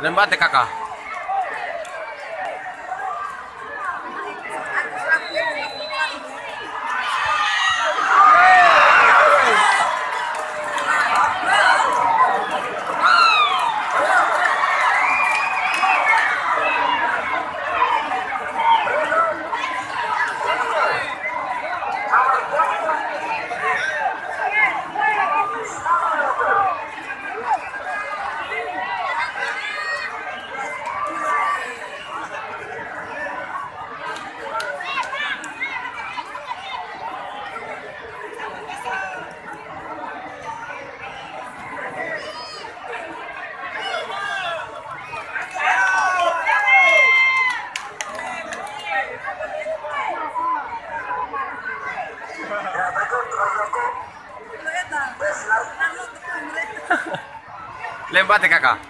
Lembate Lembate kakak.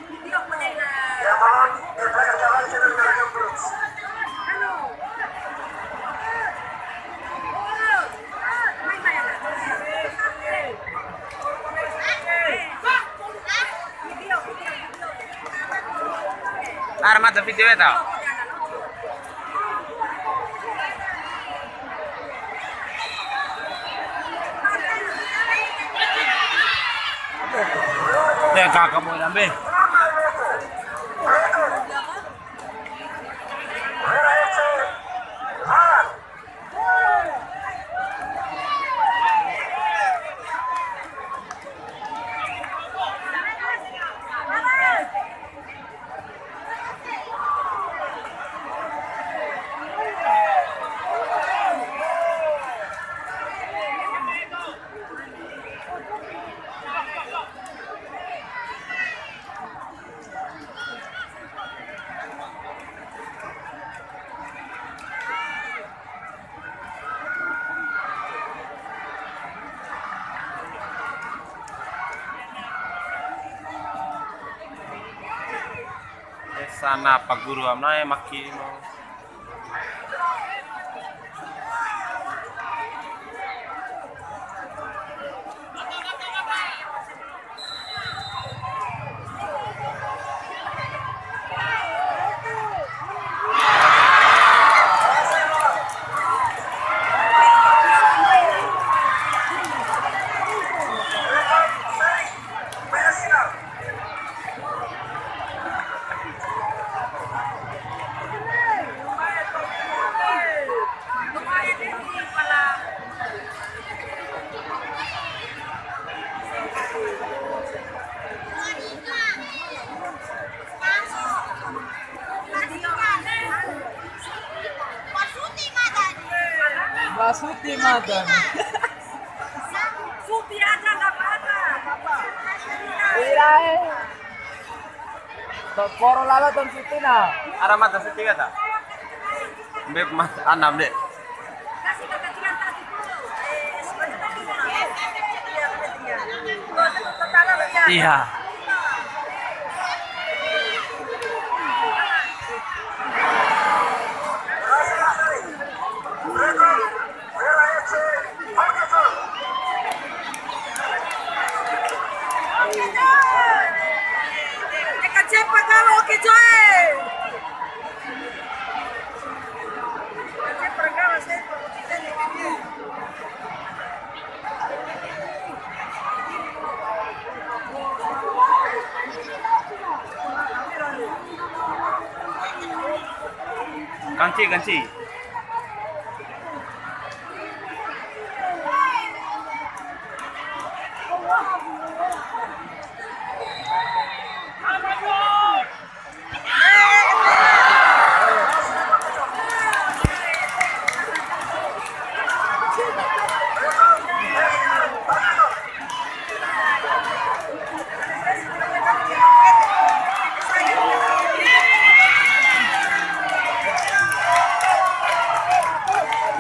Armata video eta. Anh vào. Sana Pak Guru amna Basuti madam. Suti aja nggak apa-apa. Iya. Tok poro lala ton suti na. Aramata sa tiga ta. Beb mas anam deh. Kasih kamu oke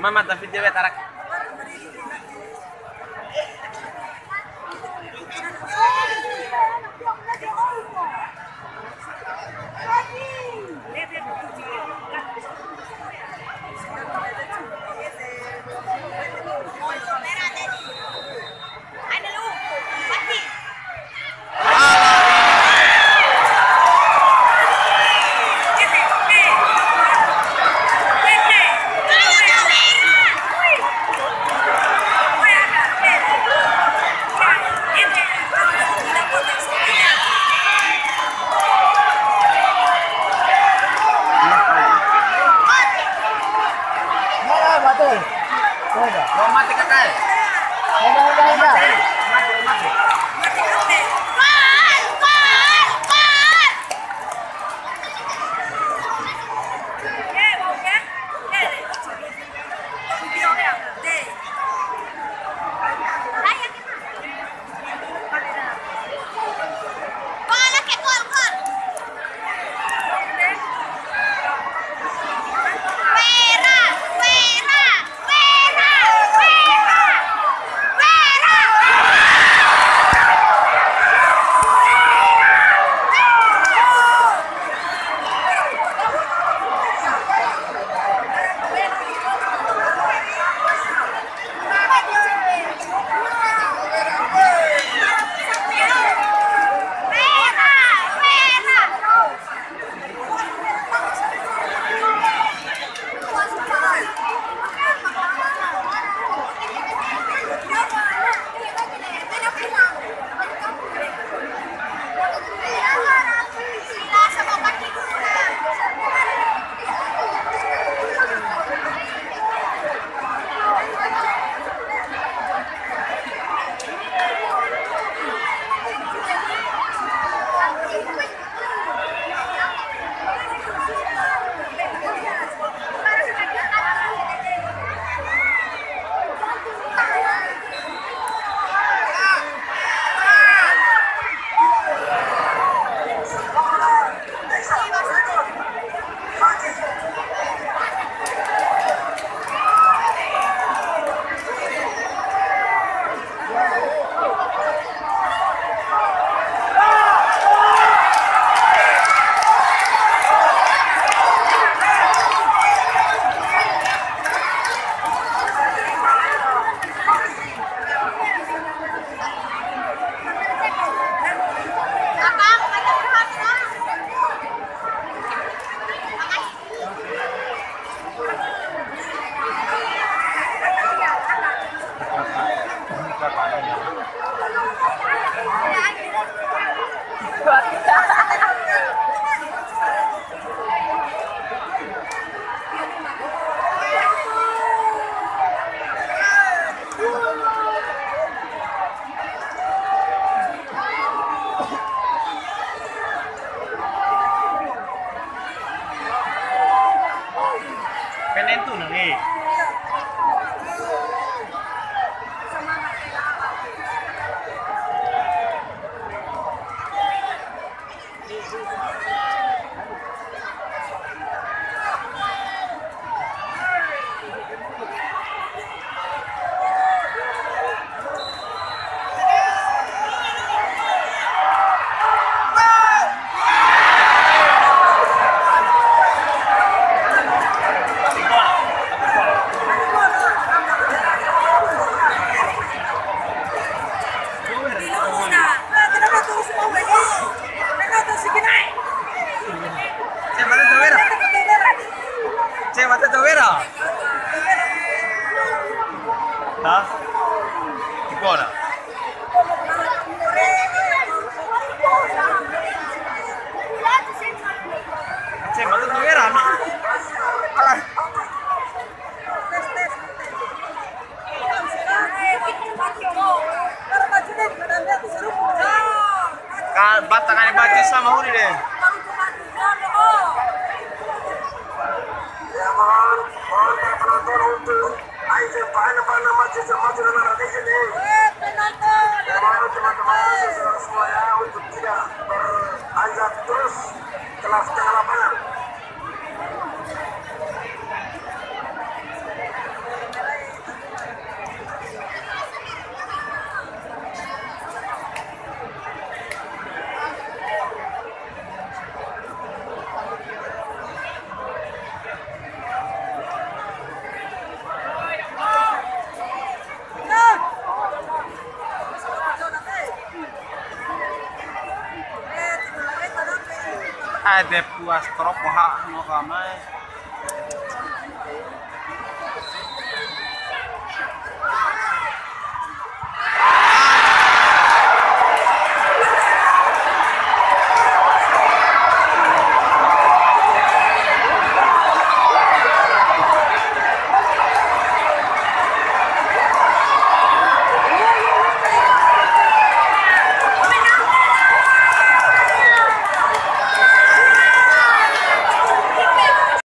মামা দাফি দেবে তারা Mana? Mati mati. Dov'era? Da? Di buona. Che, mate dov'era? Alah. Ka batangan baju sama huri deh. Anjak terus kelas setengah Ada puas trop ha no kamay.